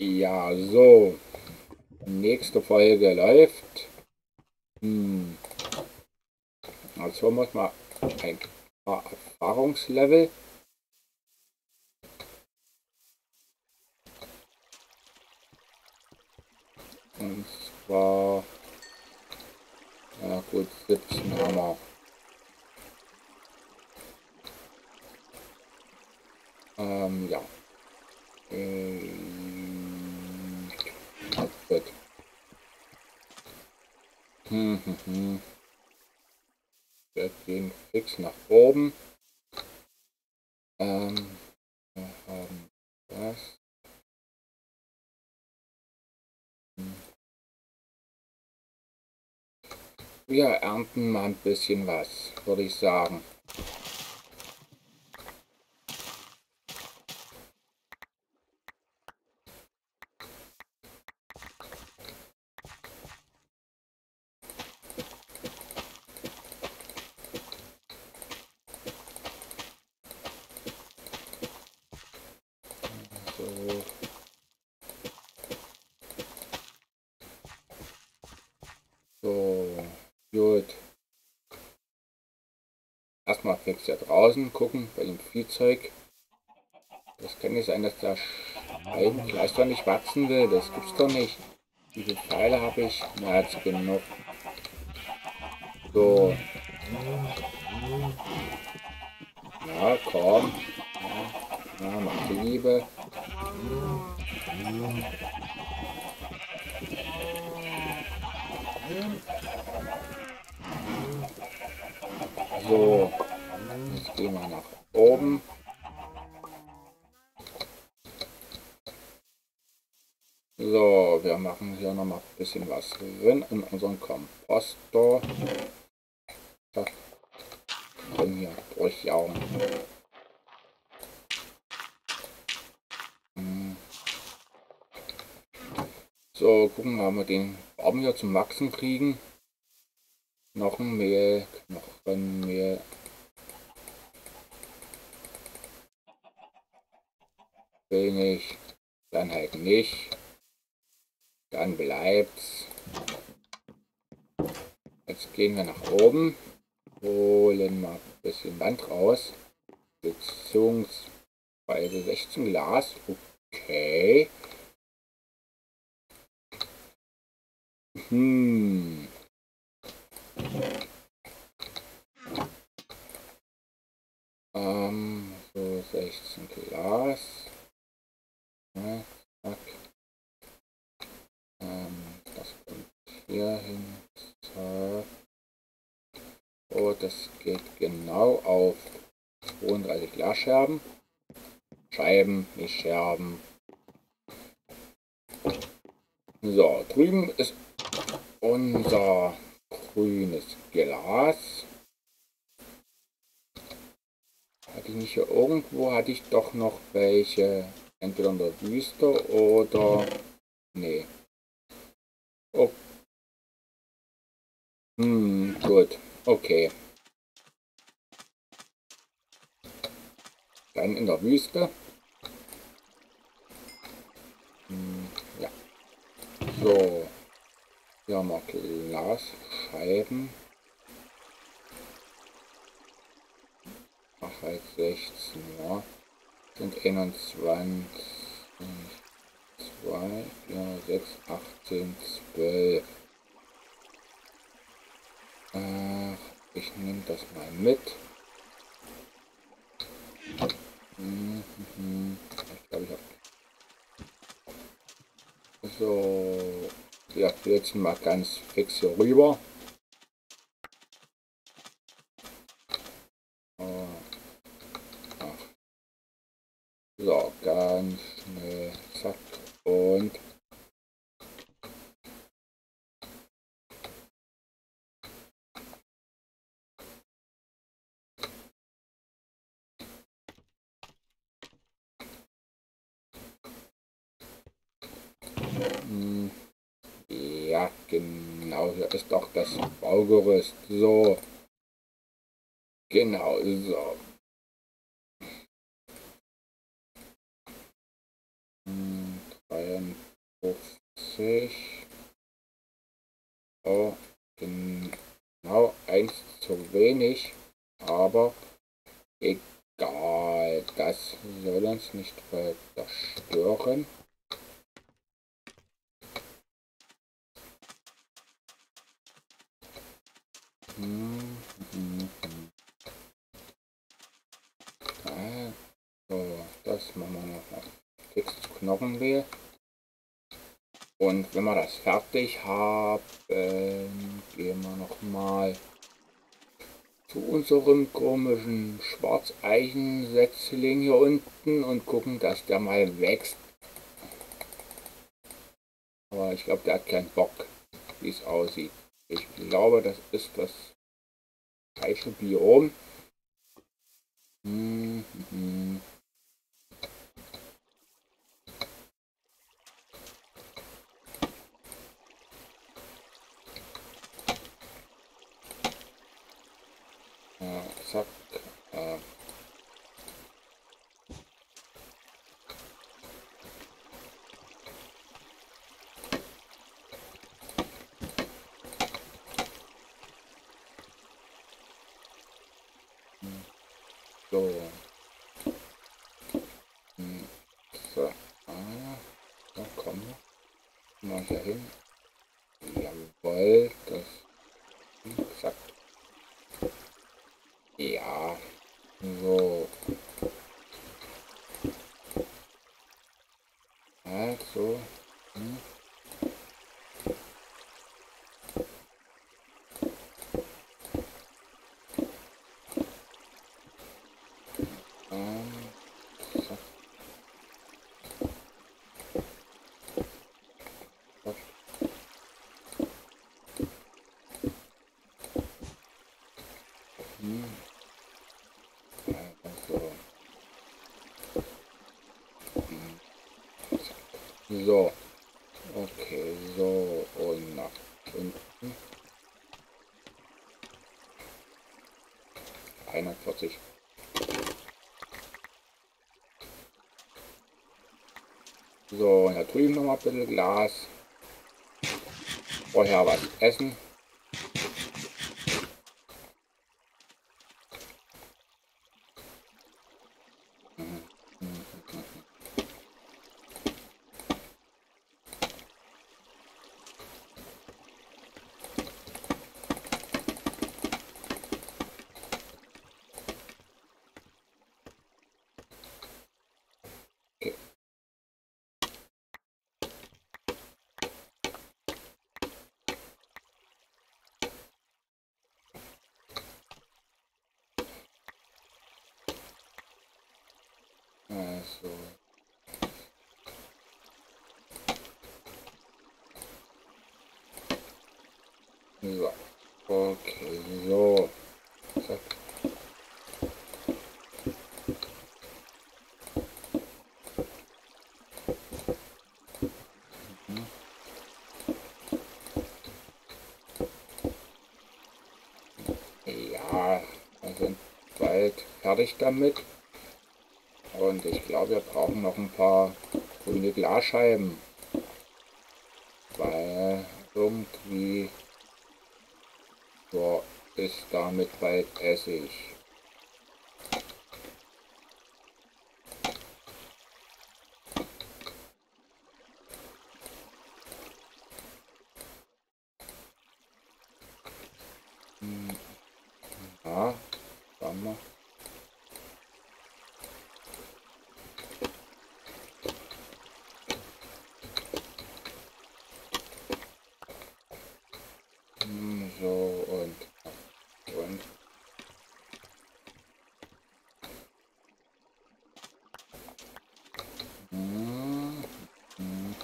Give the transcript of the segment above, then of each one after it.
Ja, so. Nächste Folge läuft. Hm. Also muss man ein paar Erfahrungslevel. Und zwar, ja gut, 17 haben wir. Ähm, ja. Ähm, gut. Hm, hm, hm. Wir gehen fix nach oben. Ähm, wir haben das. Hm. Wir ernten mal ein bisschen was, würde ich sagen. fix ja draußen gucken bei dem Viehzeug. Das kann nicht sein, dass der Scheibenkleister nicht wachsen will. Das gibt's doch nicht. Wie viele Pfeile habe ich? Na, jetzt genug. So. Ja, komm. Ja mach die Liebe. So. Gehen wir nach oben. So, wir machen hier noch mal ein bisschen was drin in unserem Komposter. Da können wir durchjauen. Hm. So, gucken wir mal den Baum hier zum Wachsen kriegen. Knochenmehl, Knochenmehl. Wenig, dann halt nicht, dann bleibt's. Jetzt gehen wir nach oben, holen mal ein bisschen Wand raus, beziehungsweise 16 Glas, okay. Hm. Ähm, so 16 Glas. Ja, zack. Ähm, das kommt hier hin. Oh, das geht genau auf 32 Glasscherben. Scheiben, nicht Scherben. So, drüben ist unser grünes Glas. Hatte ich nicht hier irgendwo, hatte ich doch noch welche Entweder in der Wüste oder... Nee. Hm, gut. Okay. Dann in der Wüste. Hm, ja. So. Hier haben wir Glasscheiben. Ach, halt 16, ja sind 21, 2, 4, 6, 18, 12. Äh, ich nehme das mal mit. Ich glaube, ich habe. So, ja, jetzt mal ganz fix hier rüber. So, ganz schnell. Zack. Und hm. Ja, genau, hier ist doch das Baugerüst. So. Genau, so. 50. Oh, genau eins zu wenig, aber egal, das soll uns nicht weiter stören. Hm, hm, hm. Ah, so, das machen wir noch mal. Fix Knochenmehl. Und wenn wir das fertig haben, gehen wir noch mal zu unserem komischen Schwarzeichen-Setzling hier unten und gucken, dass der mal wächst. Aber ich glaube, der hat keinen Bock, wie es aussieht. Ich glaube, das ist das falsche Biom. Hm, hm, hm. zack. Äh. So. Hm. So. Ah, da kommen wir. Mal hier hin. Jawohl, das. Zack. Ja, so. Also. Hm. Ähm, so. Hm. Also. Hm. So. Okay, so und nach unten. 41. So, und da drüben noch mal ein bisschen Glas. Vorher was essen. Also. So. Okay, so. Zack. Mhm. Ja, sind bald fertig damit. Und ich glaube, wir brauchen noch ein paar grüne Glasscheiben. Weil irgendwie so ist damit bald Essig. Hm. Ja, dann mal. Hm, So und und Hm, hm. Mhm.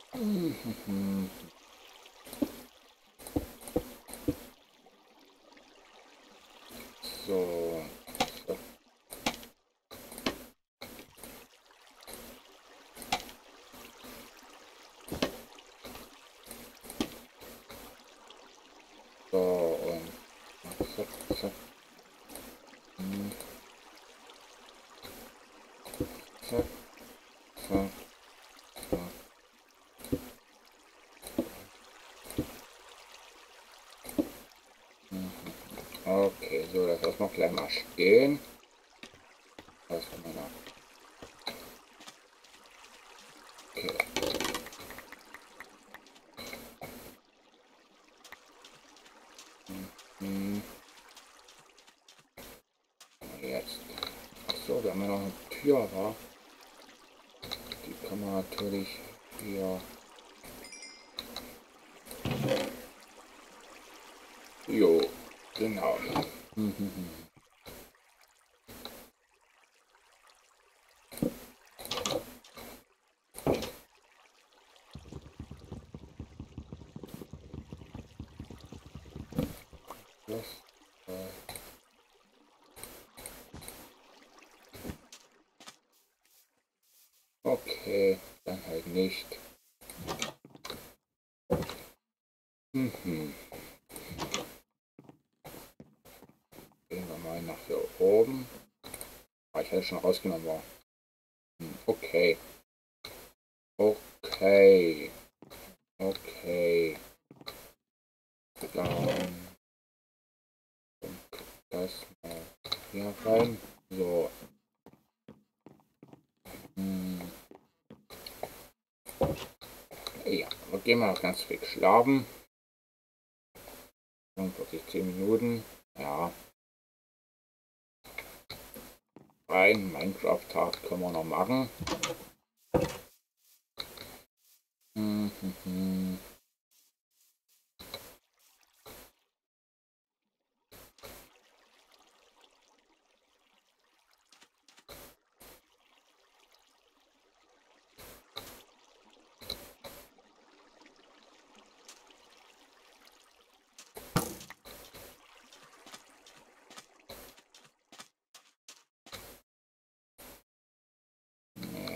So. So. Zack. Zack. Zack. Mhm. Okay, so, das lassen gleich mal stehen. Was haben wir noch? Okay. Mhm. Jetzt. Achso, wir haben ja noch eine Tür, wa? Die kann man natürlich hier. Jo, genau. Das, äh, Okay, dann halt nicht. Mhm. Gehen wir mal nach hier oben. Ah, ich hätte schon rausgenommen war. Hm, Okay. Okay. Okay. Dann das mal hier rein. So. Hm. Ja, wir gehen mal ganz fix schlafen. 45, 10 Minuten. Ja. Ein Minecraft-Tag können wir noch machen. Hm, hm, hm.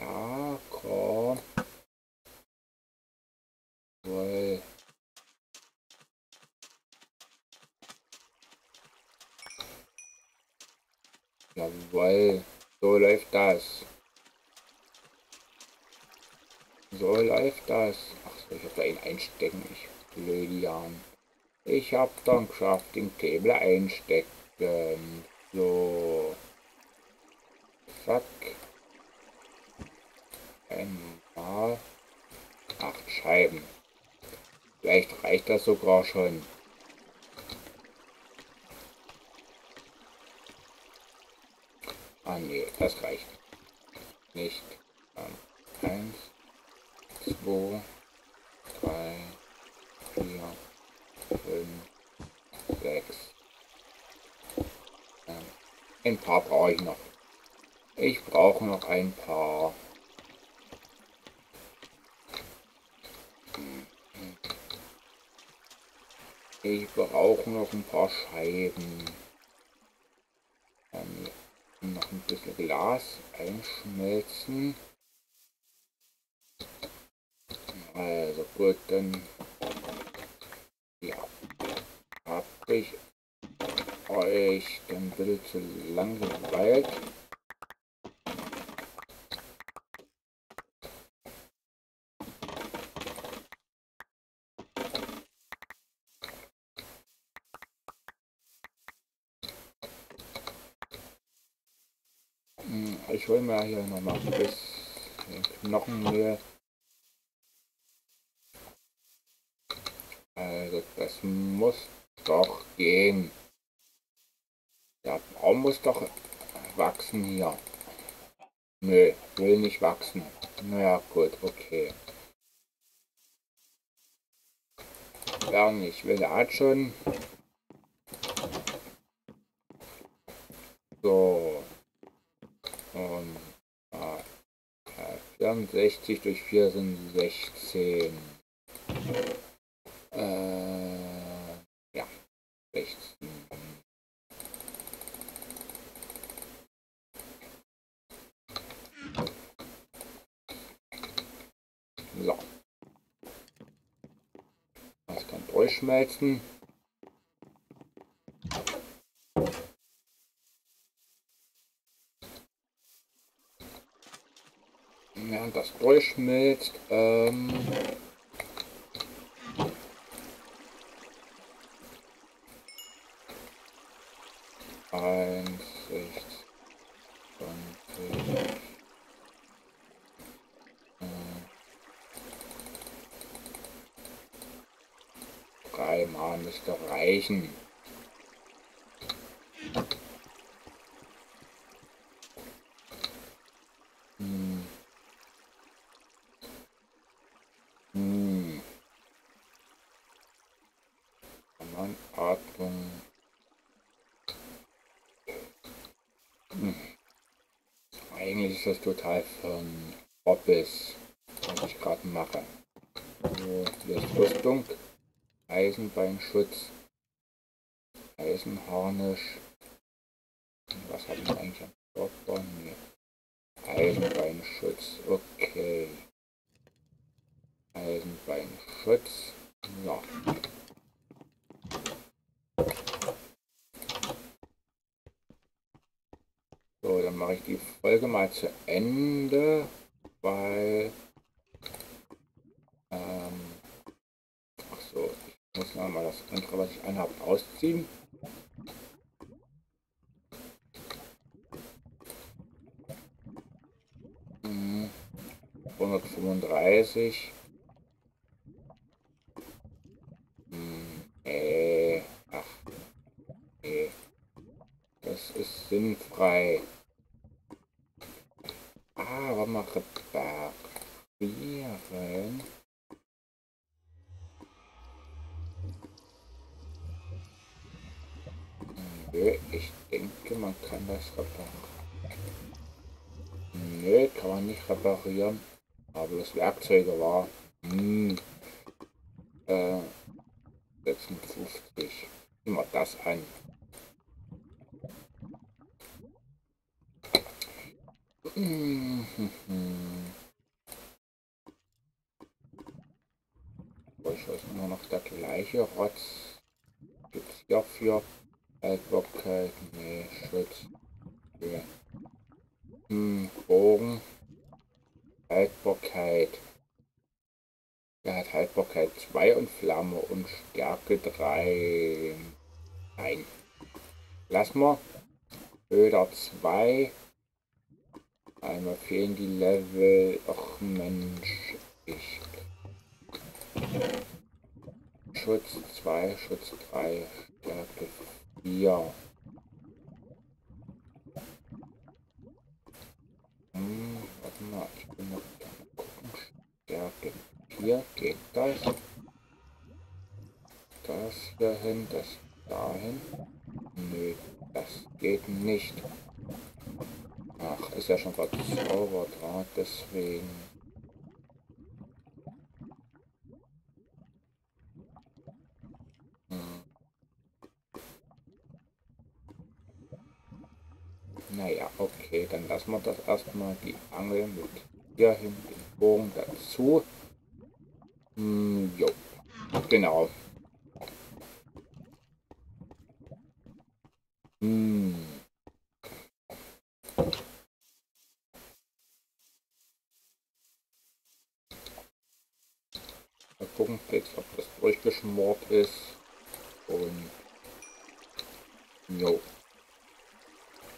Ja, komm. Jawohl. Jawohl. So läuft das. So läuft das. Ach, soll ich auf da ihn einstecken? Ich Blödian. Ich hab dann geschafft, den Kabel einstecken. So. Zack. Einmal acht Scheiben. Vielleicht reicht das sogar schon. Ah nee, das reicht nicht. Dann eins, zwei, drei, vier, fünf, sechs. Ähm, Ein paar brauche ich noch. Ich brauche noch ein paar. Ich brauche noch ein paar Scheiben. Dann bisschen Glas einschmelzen. Also gut, dann ja, habe ich euch dann bisschen zu lang Ich hole mir hier nochmal ein bisschen Knochenmehl. Also das muss doch gehen. Der Baum muss doch wachsen hier. Nö, will nicht wachsen. Naja, gut, okay. Ja, nicht will er hat schon. So. Und ah, 64 durch 4 sind 16. Äh, ja, 16. So. Das kann durchschmelzen. während das durchschmilzt, ähm, Einsicht, zwanzig, dreimal müsste reichen. Eigentlich ist das total von Hobbes, was ich gerade mache. So, hier ist Rüstung, Eisenbeinschutz, Eisenharnisch. Was habe ich eigentlich am Körper? Nee. Eisenbeinschutz, okay. Eisenbeinschutz, ja. So, dann mache ich die Folge mal zu Ende, weil... Ähm, ach so, ich muss noch mal das andere, was ich anhabe, ausziehen. Hm, 135. Hm, äh, ach, nee. Das ist sinnfrei. Aber mal reparieren. Nö, ich denke, man kann das reparieren. Nö, kann man nicht reparieren. Aber das Werkzeuge war. Hm, äh, 56. Immer das an. Durchaus immer noch der gleiche Rotz. Gibt's hierfür Haltbarkeit? Nee, Schutz. Für hm, Bogen. Haltbarkeit. Er hat Haltbarkeit 2 und Flamme und Stärke 3. Nein. Lass mal. Köder 2 Einmal fehlen die Level. Ach Mensch. Ich. Schutz 2, Schutz 3, Stärke 4. Hm, warte mal, ich bin noch gucken. Stärke 4, geht das? Das hier hin, das dahin. Nö, das geht nicht. Ach, ist ja schon verzaubert, ah, deswegen. Hm. Naja, okay, dann lassen wir das erstmal, die Angel mit hier hin, den Bogen dazu. Hm, jo, genau. Hm. gucken jetzt, ob das durchgeschmort ist. Und jo.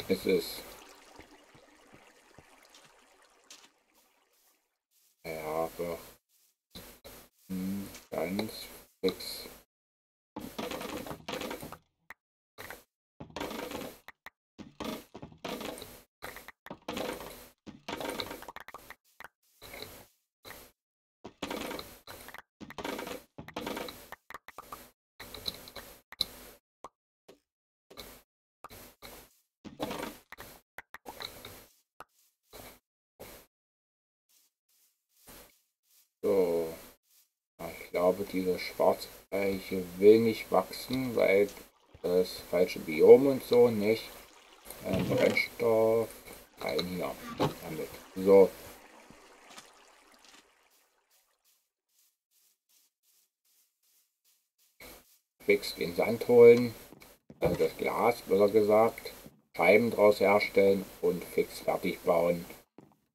Es ist. Ja, aber hm, ganz fix. So. Ich glaube, diese Schwarzeiche will nicht wachsen, weil das falsche Biom und so nicht. Ähm, Brennstoff rein hier damit. So. Fix den Sand holen, also das Glas, besser gesagt, Scheiben draus herstellen und fix fertig bauen.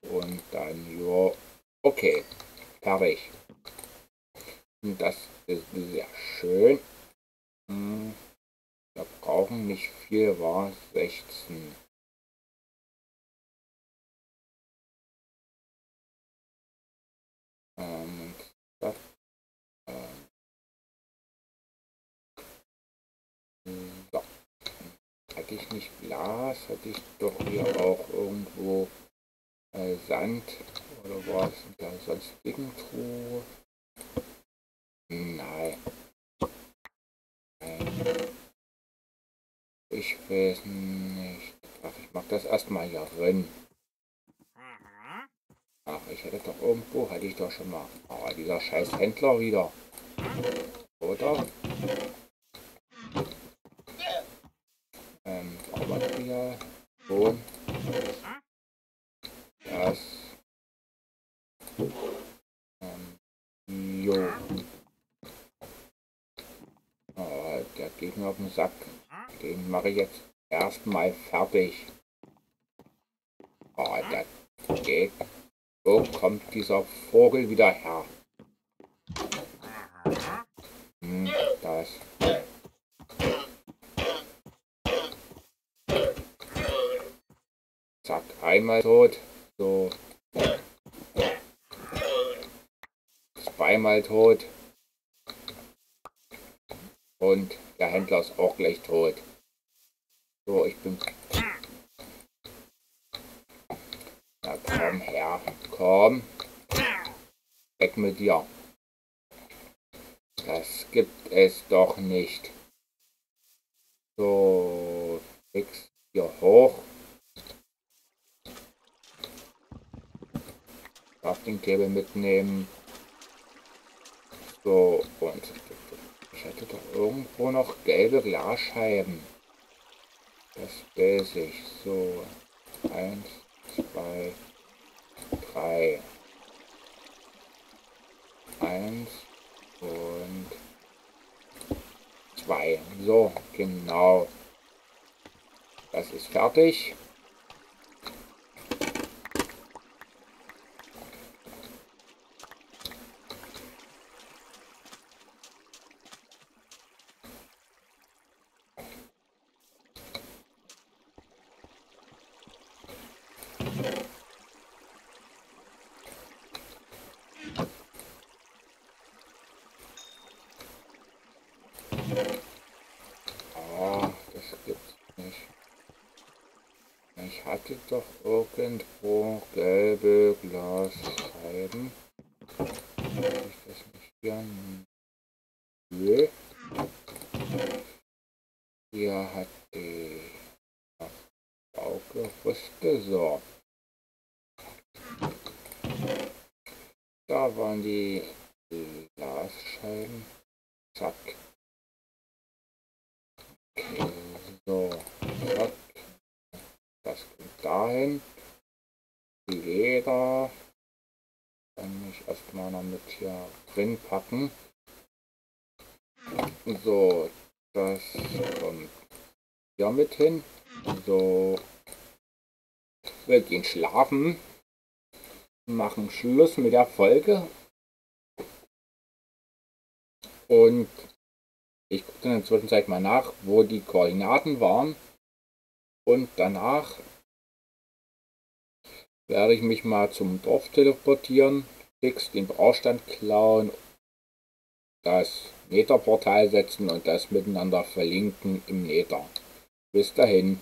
und dann, ja, okay, fertig. Das ist sehr schön. Hm, wir brauchen nicht viel, war 16. Ähm, das, ähm, so. Hatte ich nicht Glas, hatte ich doch hier auch irgendwo äh, Sand oder war es in der sonstigen Truhe? Nein. Ich weiß nicht. Ach, ich mach das erstmal hier drin. Ach, ich hätte doch irgendwo, hatte ich doch schon mal. Ah, dieser scheiß Händler wieder. Oder? Ähm, Baumaterial. Ton. Das. Ähm, jo. Oh, der geht mir auf den Sack. Den mache ich jetzt erstmal fertig. Oh, der geht. Wo kommt dieser Vogel wieder her? Hm, das. Zack, einmal tot. So. Zweimal tot. Und der Händler ist auch gleich tot. So, ich bin... Na komm her, komm. Weg mit dir. Das gibt es doch nicht. So, fix hier hoch. Crafting-Table mitnehmen. So, und ich hatte doch irgendwo noch gelbe Glasscheiben. Das weiß ich. So, eins, zwei, drei. Eins und zwei. So, genau. Das ist fertig. Ah, das gibt's nicht. Ich hatte doch irgendwo gelbe Glasscheiben. Ich das nicht hier? Nö. Hier hat die Baugerüste so. Da waren die Glasscheiben. Zack. Okay, so. Zack. Das kommt dahin. Die Leder. Kann ich erstmal noch mit hier drin packen. So, das kommt hier mit hin. So. Wir gehen schlafen. Machen Schluss mit der Folge. Und ich gucke in der Zwischenzeit mal nach, wo die Koordinaten waren. Und danach werde ich mich mal zum Dorf teleportieren, fix den Baustand klauen, das Nether-Portal setzen und das miteinander verlinken im Nether. Bis dahin.